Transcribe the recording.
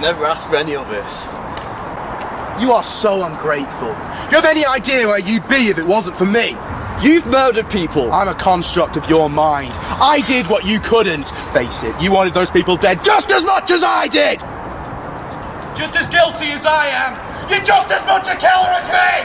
Never asked for any of this. You are so ungrateful. Do you have any idea where you'd be if it wasn't for me? You've murdered people. I'm a construct of your mind. I did what you couldn't. Face it, you wanted those people dead just as much as I did! Just as guilty as I am! You're just as much a killer as me!